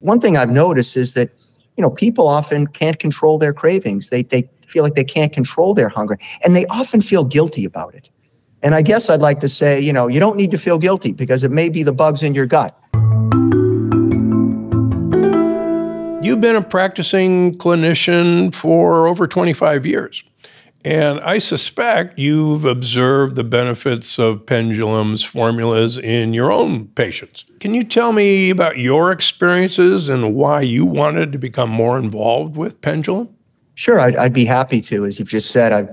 One thing I've noticed is that, you know, people often can't control their cravings. They, they feel like they can't control their hunger, and they often feel guilty about it. And I guess I'd like to say, you know, you don't need to feel guilty because it may be the bugs in your gut. You've been a practicing clinician for over 25 years. And I suspect you've observed the benefits of Pendulum's formulas in your own patients. Can you tell me about your experiences and why you wanted to become more involved with Pendulum? Sure, I'd, I'd be happy to. As you've just said, I've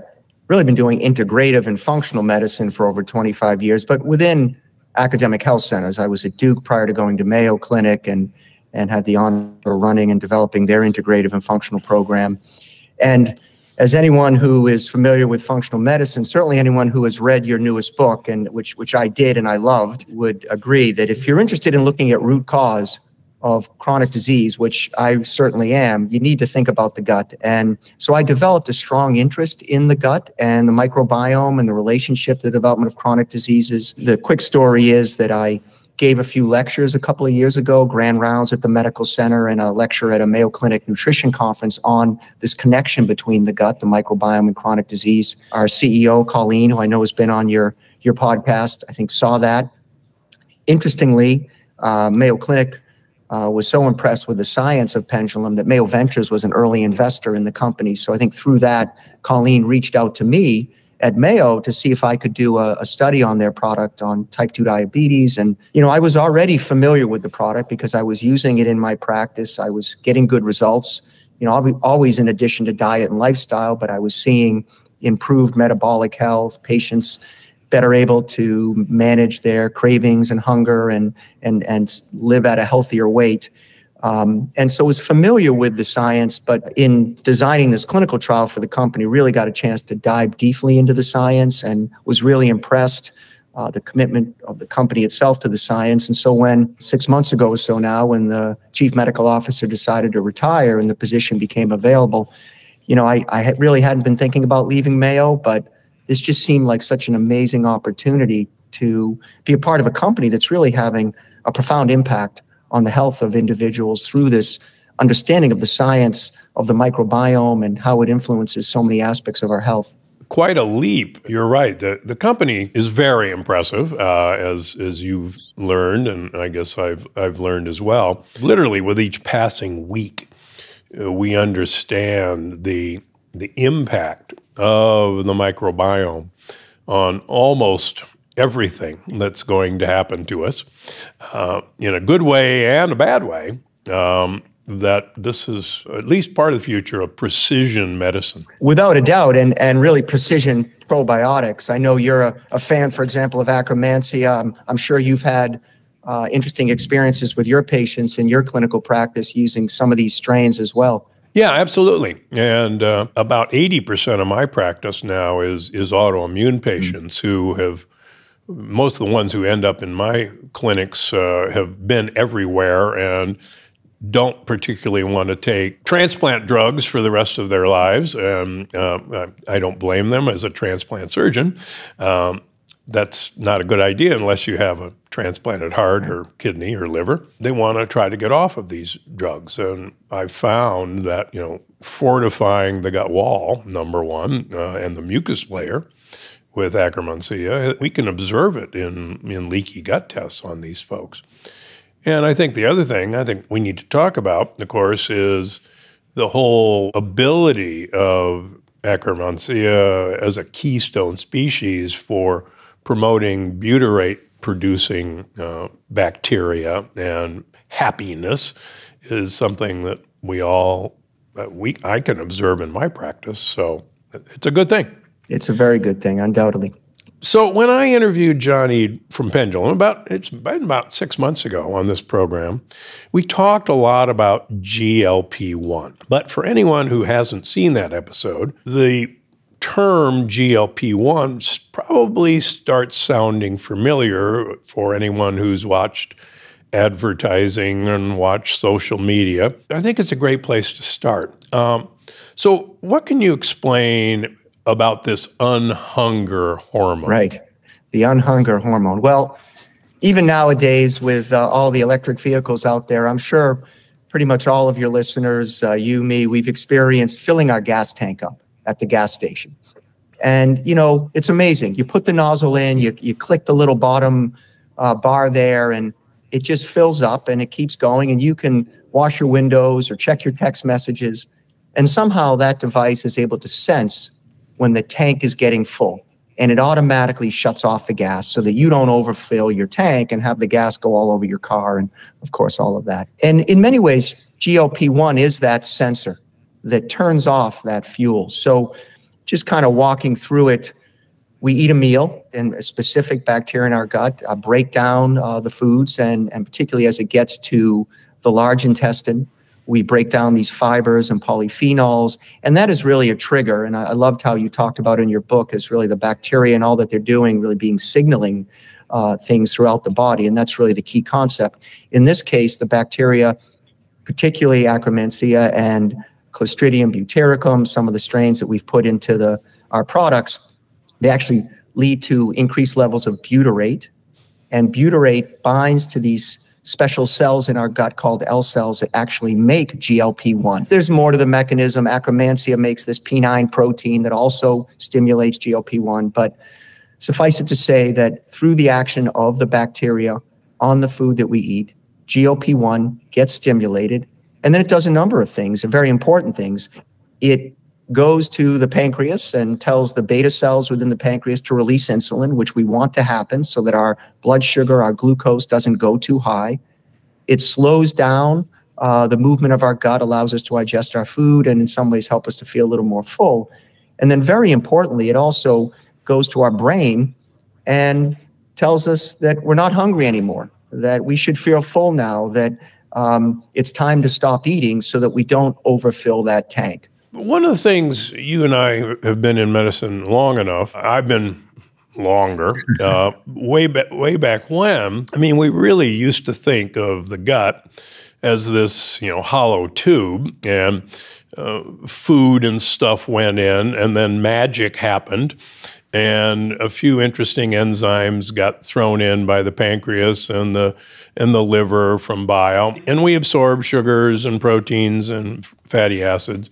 really been doing integrative and functional medicine for over 25 years, but within academic health centers. I was at Duke prior to going to Mayo Clinic and, and had the honor of running and developing their integrative and functional program. And as anyone who is familiar with functional medicine, certainly anyone who has read your newest book, and which which I did and I loved, would agree that if you're interested in looking at root cause of chronic disease, which I certainly am, you need to think about the gut. And so I developed a strong interest in the gut and the microbiome and the relationship to the development of chronic diseases. The quick story is that I gave a few lectures a couple of years ago, grand rounds at the medical center, and a lecture at a Mayo Clinic nutrition conference on this connection between the gut, the microbiome, and chronic disease. Our CEO, Colleen, who I know has been on your, your podcast, I think saw that. Interestingly, uh, Mayo Clinic uh, was so impressed with the science of Pendulum that Mayo Ventures was an early investor in the company. So I think through that, Colleen reached out to me at Mayo to see if I could do a, a, study on their product on type 2 diabetes. And, you know, I was already familiar with the product because I was using it in my practice. I was getting good results, you know, always in addition to diet and lifestyle, but I was seeing improved metabolic health, patients better able to manage their cravings and hunger and, and, and live at a healthier weight. Um, and so was familiar with the science, but in designing this clinical trial for the company, really got a chance to dive deeply into the science and was really impressed uh, the commitment of the company itself to the science. And so when six months ago or so now, when the chief medical officer decided to retire and the position became available, you know, I, I really hadn't been thinking about leaving Mayo, but this just seemed like such an amazing opportunity to be a part of a company that's really having a profound impact on the health of individuals through this understanding of the science of the microbiome and how it influences so many aspects of our health. Quite a leap. You're right. The, the company is very impressive, uh, as, as you've learned, and I guess I've, I've learned as well. Literally, with each passing week, uh, we understand the, the impact of the microbiome on almost everything that's going to happen to us uh, in a good way and a bad way. Um, that this is at least part of the future of precision medicine. Without a doubt, and, and really precision probiotics. I know you're a, a fan, for example, of Akkermansia. I'm, I'm sure you've had uh, interesting experiences with your patients in your clinical practice using some of these strains as well. Yeah, absolutely. And uh, about 80% of my practice now is, is autoimmune patients mm-hmm. who have most of the ones who end up in my clinics uh, have been everywhere and don't particularly want to take transplant drugs for the rest of their lives. Um, uh, I don't blame them as a transplant surgeon. Um, that's not a good idea unless you have a transplanted heart or kidney or liver. They want to try to get off of these drugs. And I found that, you know, fortifying the gut wall, number one, uh, and the mucus layer with Akkermansia. We can observe it in, in leaky gut tests on these folks. And I think the other thing I think we need to talk about, of course, is the whole ability of Akkermansia as a keystone species for promoting butyrate producing uh, bacteria and happiness is something that we all uh, we I can observe in my practice. So it's a good thing. It's a very good thing, undoubtedly. So when I interviewed Johnny from Pendulum about it's been about six months ago on this program, we talked a lot about GLP one. But for anyone who hasn't seen that episode, the term GLP one probably starts sounding familiar for anyone who's watched advertising and watched social media. I think it's a great place to start. Um, so, what can you explain about this unhunger hormone. Right. The unhunger hormone. Well, even nowadays, with uh, all the electric vehicles out there, I'm sure pretty much all of your listeners, uh, you, me, we've experienced filling our gas tank up at the gas station. And, you know, it's amazing. You put the nozzle in, you, you click the little bottom uh, bar there, and it just fills up and it keeps going. And you can wash your windows or check your text messages. And somehow that device is able to sense when the tank is getting full and it automatically shuts off the gas so that you don't overfill your tank and have the gas go all over your car and of course all of that. And in many ways glp-1 is that sensor that turns off that fuel. So just kind of walking through it we eat a meal and a specific bacteria in our gut uh, break down uh, the foods and, and particularly as it gets to the large intestine we break down these fibers and polyphenols and that is really a trigger and i, loved how you talked about in your book is really the bacteria and all that they're doing really being signaling uh, things throughout the body and that's really the key concept. In this case the bacteria particularly akkermansia and clostridium butyricum some of the strains that we've put into the our products they actually lead to increased levels of butyrate and butyrate binds to these special cells in our gut called L cells that actually make GLP-1. There's more to the mechanism. Akkermansia makes this P9 protein that also stimulates GLP-1, but suffice it to say that through the action of the bacteria on the food that we eat, GLP-1 gets stimulated, and then it does a number of things, and very important things. It goes to the pancreas and tells the beta cells within the pancreas to release insulin, which we want to happen so that our blood sugar, our glucose doesn't go too high. It slows down uh, the movement of our gut, allows us to digest our food, and in some ways help us to feel a little more full. And then, very importantly, it also goes to our brain and tells us that we're not hungry anymore, that we should feel full now, that um, it's time to stop eating so that we don't overfill that tank. One of the things you and I have been in medicine long enough. I've been longer. Uh, way back, way back when. I mean, we really used to think of the gut as this, you know, hollow tube, and uh, food and stuff went in, and then magic happened, and a few interesting enzymes got thrown in by the pancreas and the and the liver from bile, and we absorbed sugars and proteins and fatty acids.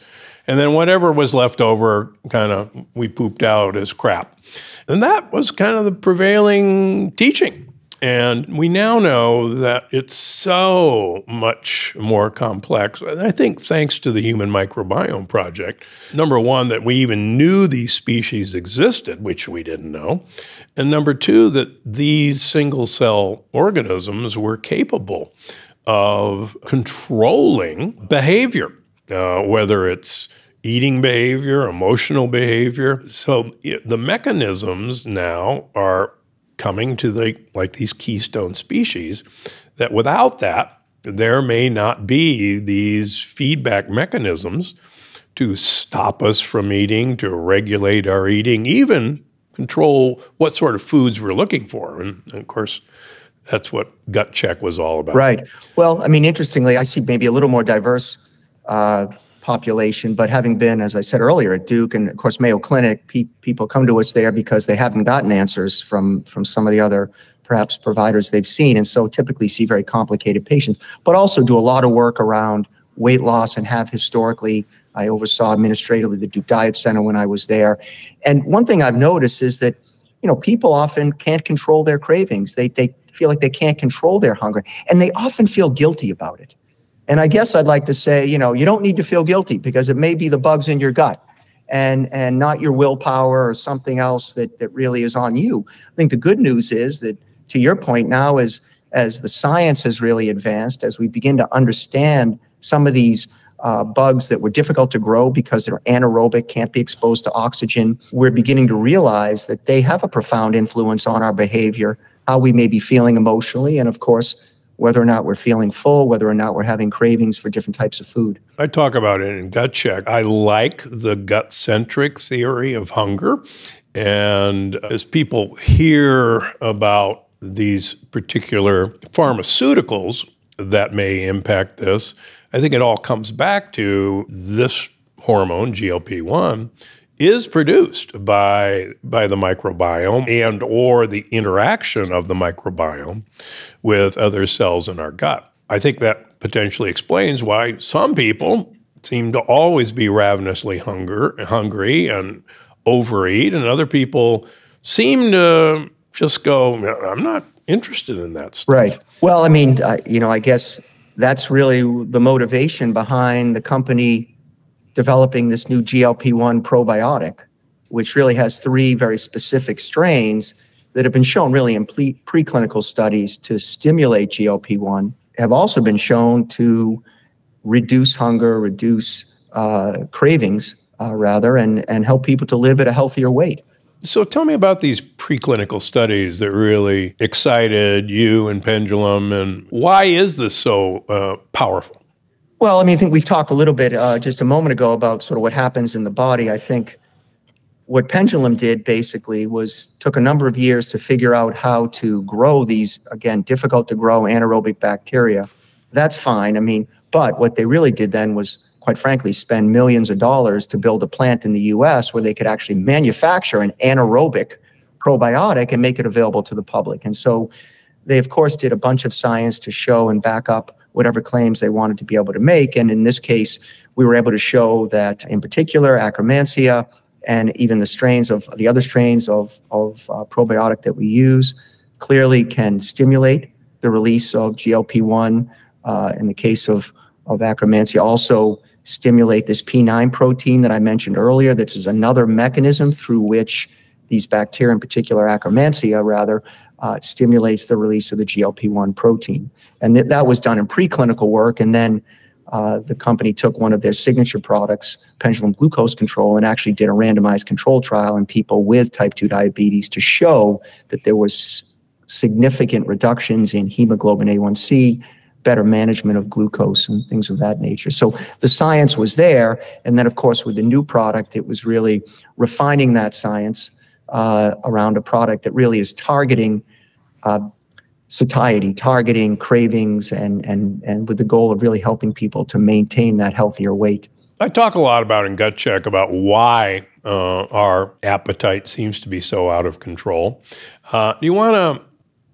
And then whatever was left over, kind of, we pooped out as crap. And that was kind of the prevailing teaching. And we now know that it's so much more complex. And I think thanks to the Human Microbiome Project, number one, that we even knew these species existed, which we didn't know. And number two, that these single cell organisms were capable of controlling behavior uh, whether it's eating behavior, emotional behavior. So the mechanisms now are coming to the like these keystone species that without that there may not be these feedback mechanisms to stop us from eating, to regulate our eating, even control what sort of foods we're looking for. And, and of course, that's what gut check was all about. Right. Well, I mean, interestingly, I see maybe a little more diverse uh, population. But having been, as I said earlier, at Duke and of course Mayo Clinic, pe- people come to us there because they haven't gotten answers from from some of the other perhaps providers they've seen, and so typically see very complicated patients. But also do a lot of work around weight loss and have historically. I oversaw administratively the Duke Diet Center when I was there, and one thing I've noticed is that you know people often can't control their cravings. They they feel like they can't control their hunger, and they often feel guilty about it. And I guess I'd like to say, you know, you don't need to feel guilty because it may be the bugs in your gut and and not your willpower or something else that that really is on you. I think the good news is that to your point now is as the science has really advanced, as we begin to understand some of these uh, bugs that were difficult to grow because they're anaerobic, can't be exposed to oxygen, we're beginning to realize that they have a profound influence on our behavior, how we may be feeling emotionally, and of course, whether or not we're feeling full, whether or not we're having cravings for different types of food. I talk about it in Gut Check. I like the gut centric theory of hunger. And as people hear about these particular pharmaceuticals that may impact this, I think it all comes back to this hormone, GLP 1, is produced by by the microbiome and or the interaction of the microbiome with other cells in our gut. I think that potentially explains why some people seem to always be ravenously hunger, hungry and overeat, and other people seem to just go, I'm not interested in that stuff. Right. Well, I mean, you know, I guess that's really the motivation behind the company developing this new GLP 1 probiotic, which really has three very specific strains that have been shown really in pre- preclinical studies to stimulate GLP 1, have also been shown to reduce hunger, reduce uh, cravings, uh, rather, and, and help people to live at a healthier weight. So tell me about these preclinical studies that really excited you and Pendulum, and why is this so uh, powerful? Well, I mean, I think we've talked a little bit uh, just a moment ago about sort of what happens in the body. I think what Pendulum did basically was took a number of years to figure out how to grow these, again, difficult to grow anaerobic bacteria. That's fine. I mean, but what they really did then was quite frankly, spend millions of dollars to build a plant in the US where they could actually manufacture an anaerobic probiotic and make it available to the public. And so they, of course, did a bunch of science to show and back up whatever claims they wanted to be able to make. And in this case, we were able to show that, in particular, Akkermansia and even the strains of the other strains of, of uh, probiotic that we use clearly can stimulate the release of GLP 1. Uh, in the case of, of Akkermansia, also stimulate this P9 protein that I mentioned earlier. This is another mechanism through which these bacteria, in particular Akkermansia, rather, uh, stimulates the release of the GLP-1 protein. And th that was done in preclinical work. And then uh, the company took one of their signature products, Pendulum Glucose Control, and actually did a randomized control trial in people with type 2 diabetes to show that there was significant reductions in hemoglobin A1C, better management of glucose and things of that nature. So the science was there. And then, of course, with the new product, it was really refining that science uh, around a product that really is targeting uh, satiety, targeting cravings, and, and, and with the goal of really helping people to maintain that healthier weight. I talk a lot about in Gut Check about why uh, our appetite seems to be so out of control. Uh, do you want to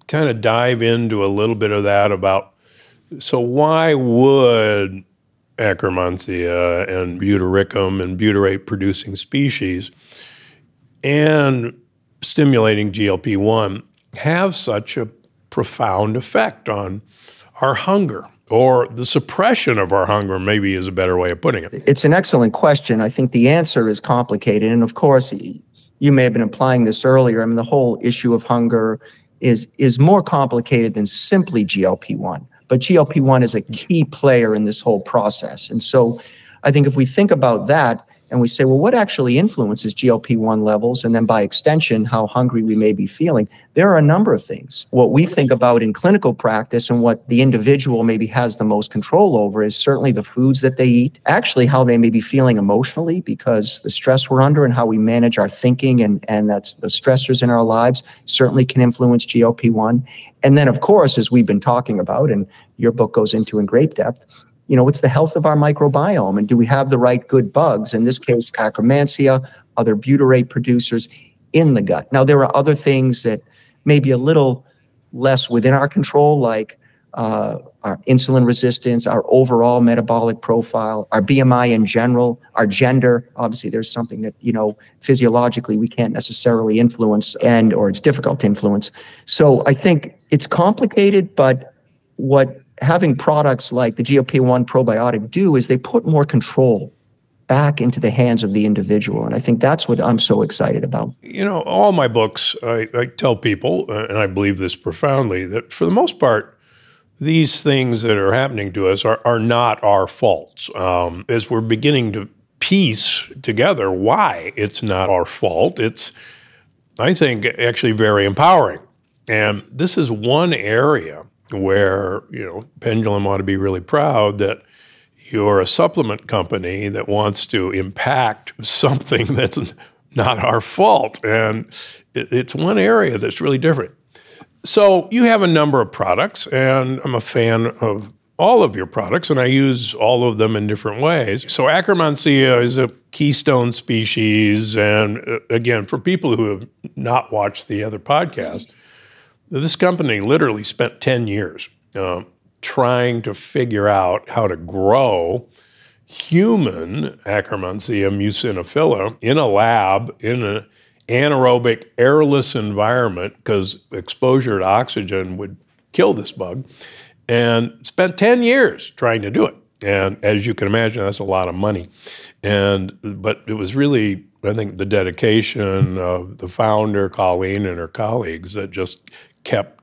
kind of dive into a little bit of that about so why would Akkermansia and Butyricum and butyrate producing species and stimulating GLP-1 have such a profound effect on our hunger or the suppression of our hunger maybe is a better way of putting it. It's an excellent question. I think the answer is complicated and of course you may have been implying this earlier. I mean the whole issue of hunger is is more complicated than simply GLP-1. But GLP 1 is a key player in this whole process. And so I think if we think about that, and we say, well, what actually influences GLP 1 levels? And then by extension, how hungry we may be feeling. There are a number of things. What we think about in clinical practice and what the individual maybe has the most control over is certainly the foods that they eat, actually, how they may be feeling emotionally because the stress we're under and how we manage our thinking and, and that's the stressors in our lives certainly can influence GLP 1. And then, of course, as we've been talking about, and your book goes into in great depth, you know, what's the health of our microbiome? And do we have the right good bugs? In this case, Akkermansia, other butyrate producers in the gut. Now, there are other things that may be a little less within our control, like uh, our insulin resistance, our overall metabolic profile, our BMI in general, our gender. Obviously, there's something that, you know, physiologically we can't necessarily influence and, or it's difficult to influence. So I think it's complicated, but what having products like the GLP-1 probiotic do is they put more control back into the hands of the individual. And I think that's what I'm so excited about. You know, all my books, I, I tell people, uh, and I believe this profoundly, that for the most part, these things that are happening to us are, are not our faults. Um, as we're beginning to piece together why it's not our fault, it's, I think, actually very empowering. And this is one area where you know Pendulum ought to be really proud that you're a supplement company that wants to impact something that's not our fault, and it's one area that's really different. So you have a number of products, and I'm a fan of all of your products, and I use all of them in different ways. So Akkermansia is a keystone species, and uh, again, for people who have not watched the other podcast, this company literally spent 10 years uh, trying to figure out how to grow human Akkermansia muciniphila in a lab in an anaerobic airless environment because exposure to oxygen would kill this bug and spent 10 years trying to do it. And as you can imagine that's a lot of money. And but it was really i think the dedication of the founder colleen and her colleagues that just kept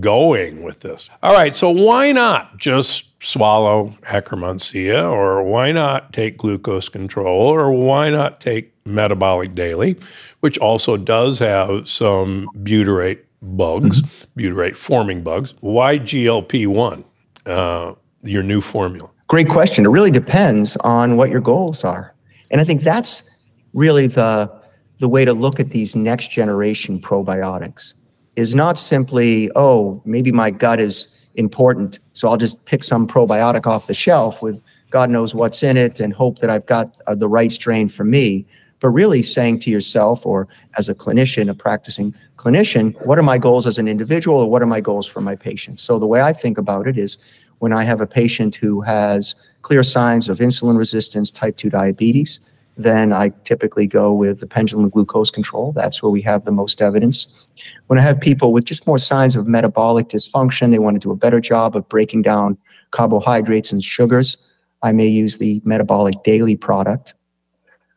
going with this. All right, so why not just swallow Akkermansia, or why not take glucose control, or why not take metabolic daily, which also does have some butyrate bugs, mm-hmm. butyrate forming bugs. Why GLP 1, uh, your new formula? Great question. It really depends on what your goals are. And I think that's really the, the way to look at these next generation probiotics is not simply, oh, maybe my gut is important, so I'll just pick some probiotic off the shelf with God knows what's in it and hope that I've got uh, the right strain for me. But really saying to yourself, or as a clinician, a practicing clinician, what are my goals as an individual, or what are my goals for my patient? So the way I think about it is when I have a patient who has clear signs of insulin resistance, type 2 diabetes, then I typically go with the pendulum glucose control. That's where we have the most evidence. When I have people with just more signs of metabolic dysfunction, they want to do a better job of breaking down carbohydrates and sugars, I may use the metabolic daily product.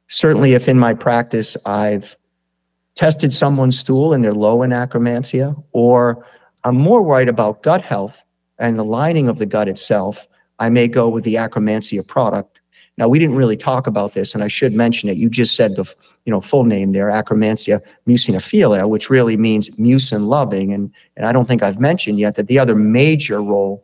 Certainly, if in my practice I've tested someone's stool and they're low in akkermansia, or I'm more worried about gut health and the lining of the gut itself, I may go with the akkermansia product now, we didn't really talk about this, and I should mention it. You just said the you know full name there, Akkermansia mucinophilia, which really means mucin loving. And, and I don't think I've mentioned yet that the other major role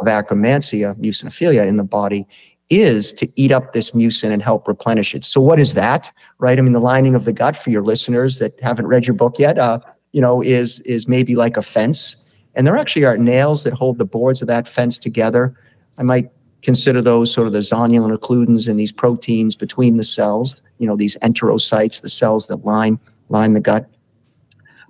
of Akkermansia mucinophilia in the body is to eat up this mucin and help replenish it. So what is that, right? I mean, the lining of the gut for your listeners that haven't read your book yet, uh, you know, is is maybe like a fence, and there actually are nails that hold the boards of that fence together. I might consider those sort of the zonulin occludens and these proteins between the cells, you know, these enterocytes, the cells that line line the gut.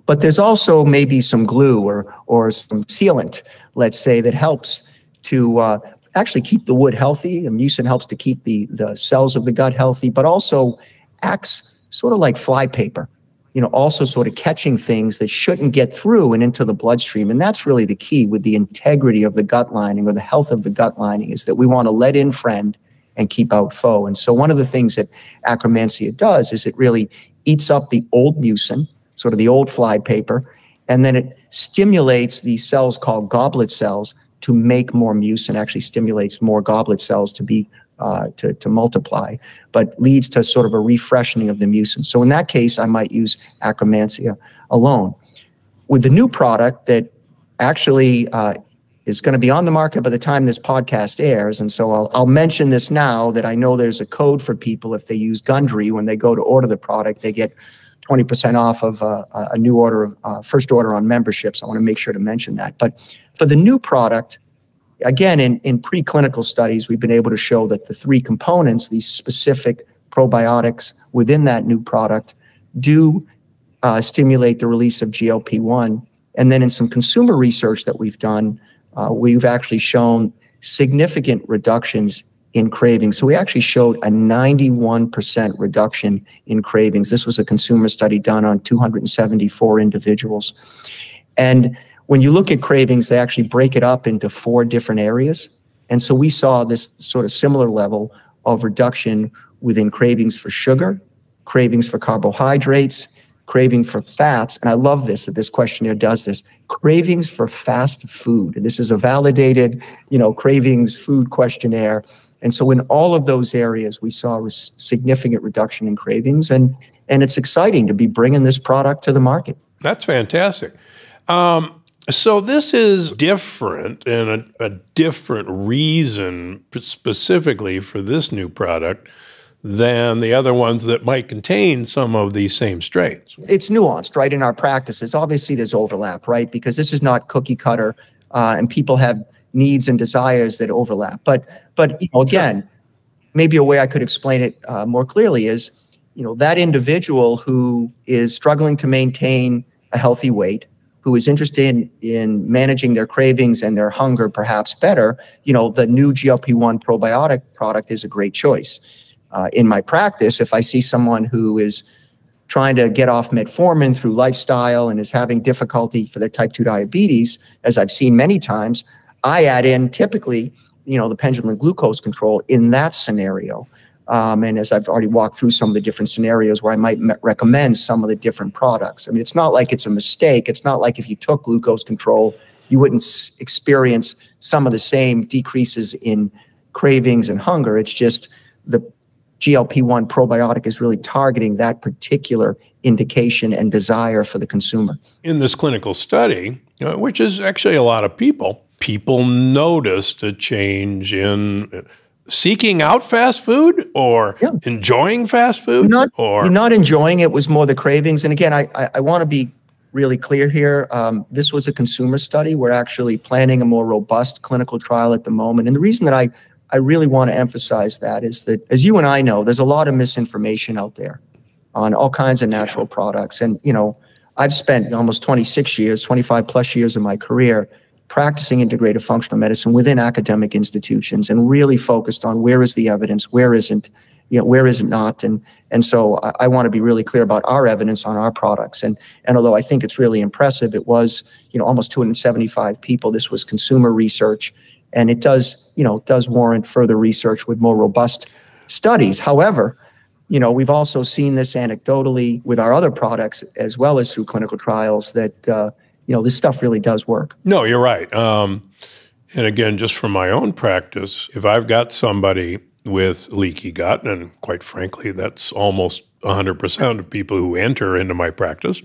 But there's also maybe some glue or or some sealant, let's say, that helps to uh, actually keep the wood healthy. And mucin helps to keep the the cells of the gut healthy, but also acts sort of like flypaper you know, also sort of catching things that shouldn't get through and into the bloodstream. And that's really the key with the integrity of the gut lining or the health of the gut lining is that we want to let in friend and keep out foe. And so one of the things that Akkermansia does is it really eats up the old mucin, sort of the old fly paper, and then it stimulates these cells called goblet cells to make more mucin, actually stimulates more goblet cells to be uh, to, to multiply, but leads to sort of a refreshing of the mucin. So in that case, I might use Akkermansia alone. With the new product that actually uh, is going to be on the market by the time this podcast airs, and so I'll, I'll mention this now that I know there's a code for people if they use Gundry when they go to order the product, they get 20% off of uh, a new order of uh, first order on memberships. I want to make sure to mention that. But for the new product, again, in, in preclinical studies, we've been able to show that the three components, these specific probiotics within that new product, do uh, stimulate the release of GLP 1. And then in some consumer research that we've done, uh, we've actually shown significant reductions in cravings. So we actually showed a 91% reduction in cravings. This was a consumer study done on 274 individuals. And when you look at cravings, they actually break it up into four different areas. And so we saw this sort of similar level of reduction within cravings for sugar, cravings for carbohydrates, craving for fats. And I love this that this questionnaire does this cravings for fast food. And this is a validated, you know, cravings food questionnaire. And so in all of those areas, we saw a significant reduction in cravings. And, and it's exciting to be bringing this product to the market. That's fantastic. Um, so this is different and a, a, different reason specifically for this new product than the other ones that might contain some of these same strains. It's nuanced, right? In our practices, obviously there's overlap, right? Because this is not cookie cutter, uh, and people have needs and desires that overlap. But but you know, again, maybe a way I could explain it uh, more clearly is, you know, that individual who is struggling to maintain a healthy weight who is interested in, in managing their cravings and their hunger perhaps better, you know, the new GLP-1 probiotic product is a great choice. Uh, in my practice, if I see someone who is trying to get off metformin through lifestyle and is having difficulty for their type 2 diabetes, as I've seen many times, I add in typically, you know, the pendulum glucose control in that scenario. Um, and as I've already walked through some of the different scenarios where I might recommend some of the different products. I mean, it's not like it's a mistake. It's not like if you took glucose control, you wouldn't experience some of the same decreases in cravings and hunger. It's just the GLP-1 probiotic is really targeting that particular indication and desire for the consumer. In this clinical study, uh, which is actually a lot of people, people noticed a change in seeking out fast food or yeah. enjoying fast food not, or not enjoying it was more the cravings. And again i i, I want to be really clear here. Um, this was a consumer study. We're actually planning a more robust clinical trial at the moment. And the reason that i i really want to emphasize that is that as you and i know there's a lot of misinformation out there on all kinds of natural yeah. products. And you know i've spent almost 26 years 25 plus years of my career practicing integrative functional medicine within academic institutions and really focused on where is the evidence, where isn't, you know, where is it not, and and so I, I want to be really clear about our evidence on our products. And and although I think it's really impressive, it was you know almost 275 people. This was consumer research, and it does you know does warrant further research with more robust studies. However, you know we've also seen this anecdotally with our other products as well as through clinical trials that. Uh, you know, this stuff really does work. No, you're right. Um, and again, just from my own practice, if I've got somebody with leaky gut, and quite frankly, that's almost 100% of people who enter into my practice,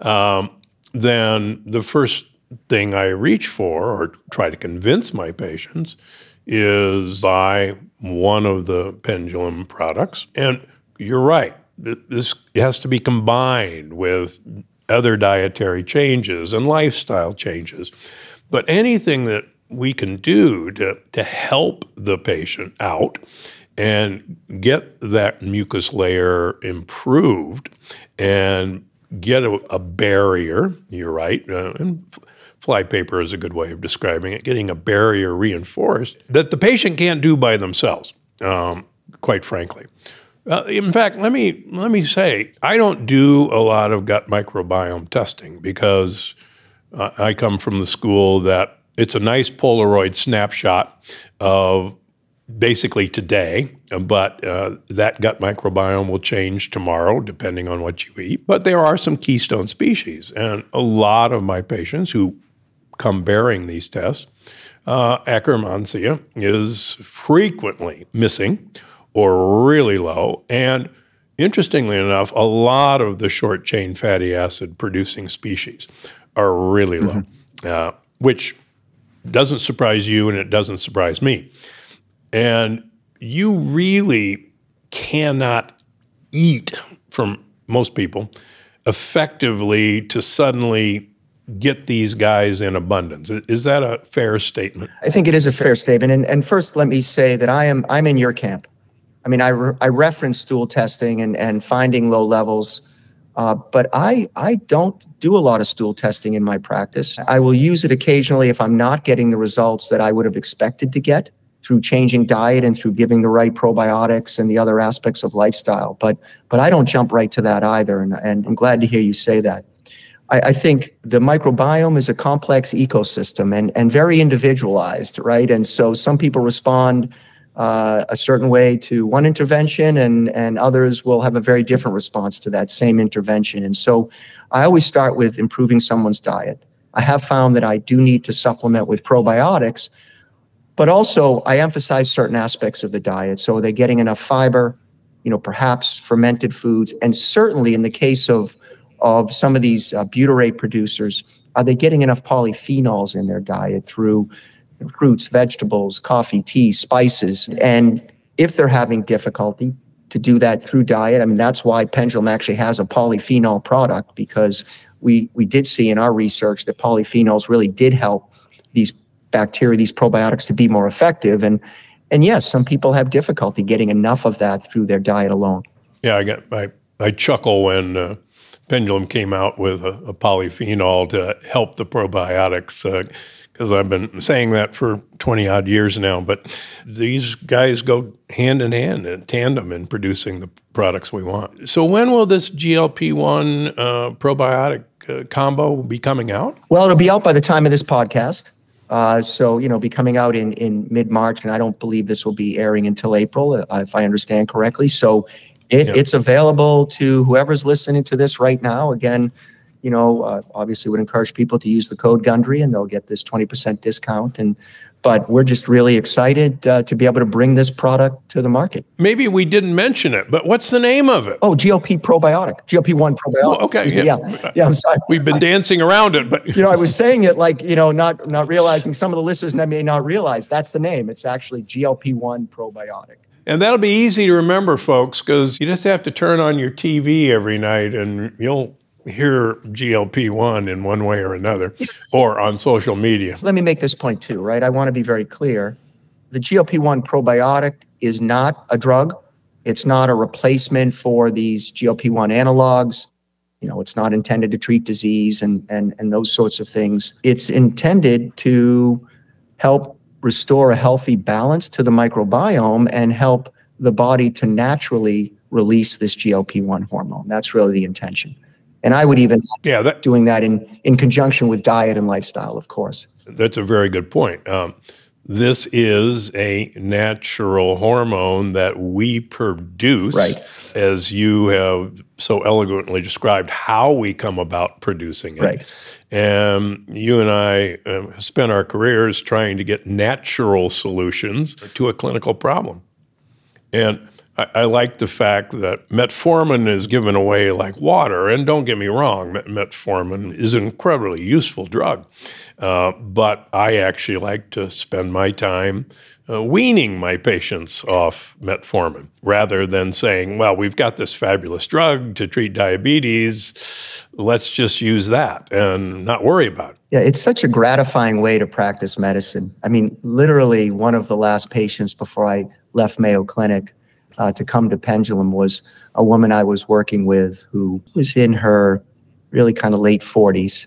um, then the first thing I reach for or try to convince my patients is buy one of the pendulum products. And you're right, this has to be combined with other dietary changes and lifestyle changes. But anything that we can do to, to help the patient out and get that mucus layer improved and get a, a barrier, you're right, uh, and flypaper is a good way of describing it, getting a barrier reinforced that the patient can't do by themselves, um, quite frankly. Uh, in fact, let me let me say I don't do a lot of gut microbiome testing because uh, I come from the school that it's a nice Polaroid snapshot of basically today, but uh, that gut microbiome will change tomorrow depending on what you eat. But there are some keystone species, and a lot of my patients who come bearing these tests, uh, Akkermansia is frequently missing or really low. And interestingly enough, a lot of the short chain fatty acid producing species are really low, mm-hmm. uh, which doesn't surprise you and it doesn't surprise me. And you really cannot eat from most people effectively to suddenly get these guys in abundance. Is that a fair statement? I think it is a fair statement. And, and first, let me say that I am I'm in your camp. I mean, I, re I reference stool testing and, and finding low levels, uh, but I, I don't do a lot of stool testing in my practice. I will use it occasionally if I'm not getting the results that I would have expected to get through changing diet and through giving the right probiotics and the other aspects of lifestyle. But, but I don't jump right to that either. And, and I'm glad to hear you say that. I, I think the microbiome is a complex ecosystem and, and very individualized, right? And so some people respond uh, a certain way to one intervention and and others will have a very different response to that same intervention. And so i always start with improving someone's diet. I have found that i do need to supplement with probiotics but also i emphasize certain aspects of the diet. So are they getting enough fiber you know perhaps fermented foods? And certainly in the case of of some of these uh, butyrate producers are they getting enough polyphenols in their diet through fruits, vegetables, coffee, tea, spices. And if they're having difficulty to do that through diet, I mean, that's why Pendulum actually has a polyphenol product because we, we did see in our research that polyphenols really did help these bacteria, these probiotics to be more effective. And, and yes, some people have difficulty getting enough of that through their diet alone. Yeah, I get, I, I chuckle when uh, Pendulum came out with a, a polyphenol to help the probiotics. Because I've been saying that for 20 odd years now, but these guys go hand in hand in tandem in producing the products we want. So, when will this GLP 1 uh, probiotic uh, combo be coming out? Well, it'll be out by the time of this podcast. Uh, so, you know, be coming out in, in mid March, and I don't believe this will be airing until April, uh, if I understand correctly. So, it, It's available to whoever's listening to this right now. Again, you know, uh, obviously would encourage people to use the code Gundry and they'll get this 20% discount. And but we're just really excited uh, to be able to bring this product to the market. Maybe we didn't mention it, but what's the name of it? Oh, GLP probiotic, GLP-1 probiotic. Oh, okay, yeah. yeah. yeah, I'm sorry. We've been dancing around it, but you know, I was saying it like you know, not not realizing some of the listeners may not realize that's the name. It's actually GLP-1 probiotic. And that'll be easy to remember, folks, because you just have to turn on your TV every night and you'll hear GLP 1 in one way or another or on social media. Let me make this point too, right? I want to be very clear. The GLP 1 probiotic is not a drug, it's not a replacement for these GLP 1 analogs. You know, it's not intended to treat disease and, and, and those sorts of things. It's intended to help restore a healthy balance to the microbiome and help the body to naturally release this GLP-1 hormone. That's really the intention. And I would even yeah that, doing that in in conjunction with diet and lifestyle, of course. That's a very good point. Um, this is a natural hormone that we produce, right. as you have so eloquently described how we come about producing it. Right. And you and I uh, spent our careers trying to get natural solutions to a clinical problem. And I, I, like the fact that metformin is given away like water. And don't get me wrong, metformin is an incredibly useful drug. Uh, but I actually like to spend my time uh, weaning my patients off metformin rather than saying, well, we've got this fabulous drug to treat diabetes. Let's just use that and not worry about it. Yeah, it's such a gratifying way to practice medicine. I mean, literally, one of the last patients before I left Mayo Clinic uh, to come to Pendulum was a woman I was working with who was in her really kind of late 40s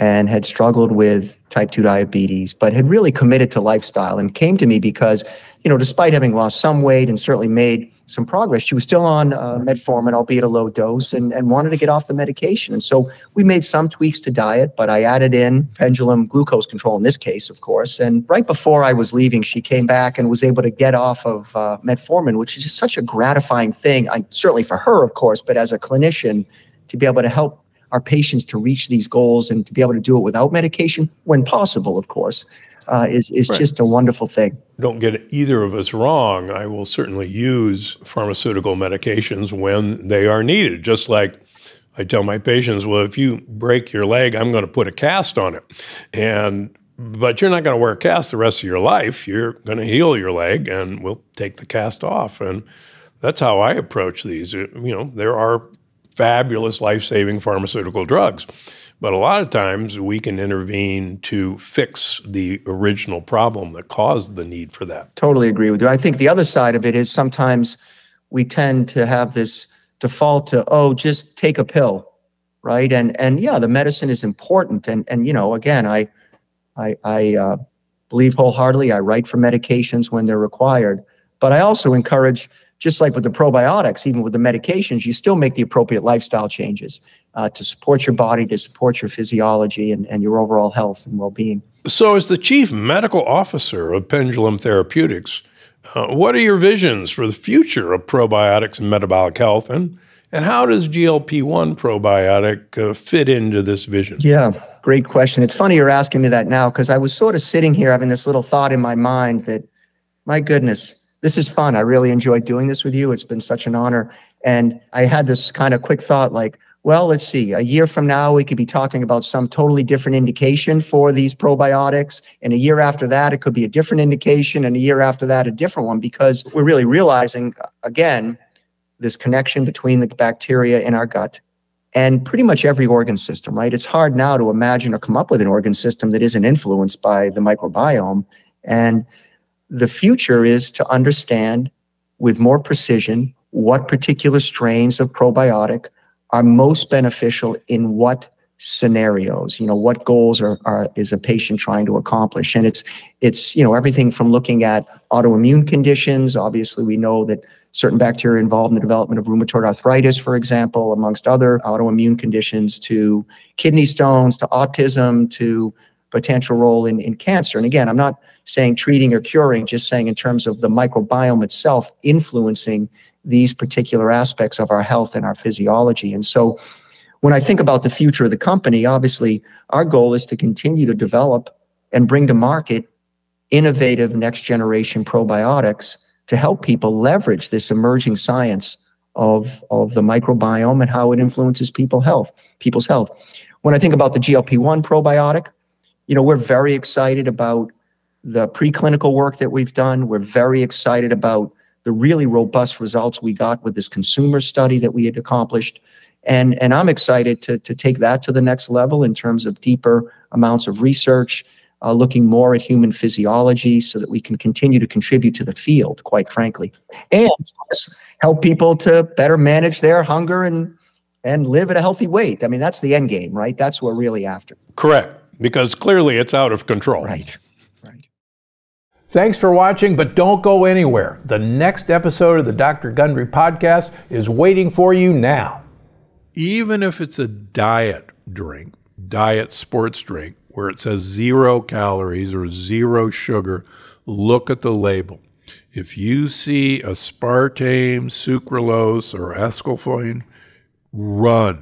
and had struggled with type 2 diabetes, but had really committed to lifestyle and came to me because, you know, despite having lost some weight and certainly made some progress, she was still on uh, metformin, albeit a low dose, and, and wanted to get off the medication. And so we made some tweaks to diet, but I added in pendulum glucose control in this case, of course. And right before I was leaving, she came back and was able to get off of uh, metformin, which is just such a gratifying thing, I, certainly for her, of course, but as a clinician, to be able to help our patients to reach these goals and to be able to do it without medication when possible, of course, uh, is, is right. just a wonderful thing. Don't get either of us wrong. I will certainly use pharmaceutical medications when they are needed, just like I tell my patients, well, if you break your leg, I'm going to put a cast on it. And but you're not going to wear a cast the rest of your life. You're going to heal your leg and we'll take the cast off. And that's how I approach these. You know, there are fabulous life saving pharmaceutical drugs. But a lot of times we can intervene to fix the original problem that caused the need for that. Totally agree with you. I think the other side of it is sometimes we tend to have this default to, oh, just take a pill, right? And and yeah, the medicine is important. And and you know, again, I I, I uh, believe wholeheartedly. I write for medications when they're required, but I also encourage just like with the probiotics, even with the medications, you still make the appropriate lifestyle changes uh, to support your body, to support your physiology and, and your overall health and well being. So, as the chief medical officer of Pendulum Therapeutics, uh, what are your visions for the future of probiotics and metabolic health? And, and how does GLP 1 probiotic uh, fit into this vision? Yeah, great question. It's funny you're asking me that now because I was sort of sitting here having this little thought in my mind that, my goodness, this is fun. I really enjoyed doing this with you. It's been such an honor. And I had this kind of quick thought like, well, let's see, a year from now, we could be talking about some totally different indication for these probiotics. And a year after that, it could be a different indication. And a year after that, a different one, because we're really realizing, again, this connection between the bacteria in our gut and pretty much every organ system, right? It's hard now to imagine or come up with an organ system that isn't influenced by the microbiome. And the future is to understand with more precision what particular strains of probiotic are most beneficial in what scenarios you know what goals are, are is a patient trying to accomplish. And it's it's you know everything from looking at autoimmune conditions. Obviously we know that certain bacteria involved in the development of rheumatoid arthritis for example amongst other autoimmune conditions to kidney stones to autism to potential role in, in cancer and again i'm not saying treating or curing just saying in terms of the microbiome itself influencing these particular aspects of our health and our physiology and so when I think about the future of the company, obviously our goal is to continue to develop and bring to market innovative next generation probiotics to help people leverage this emerging science of, of the microbiome and how it influences people health, people's health. When I think about the GLP-1 probiotic, you know, we're very excited about the preclinical work that we've done. We're very excited about the really robust results we got with this consumer study that we had accomplished. And, and I'm excited to, to take that to the next level in terms of deeper amounts of research, uh, looking more at human physiology so that we can continue to contribute to the field, quite frankly, and help people to better manage their hunger and, and live at a healthy weight. I mean, that's the end game, right? That's what we're really after. Correct, because clearly it's out of control. Right. Right. Thanks for watching, but don't go anywhere. The next episode of the Dr. Gundry podcast is waiting for you now even if it's a diet drink, diet sports drink, where it says zero calories or zero sugar, look at the label. If you see aspartame, sucralose, or acetylcholine, run.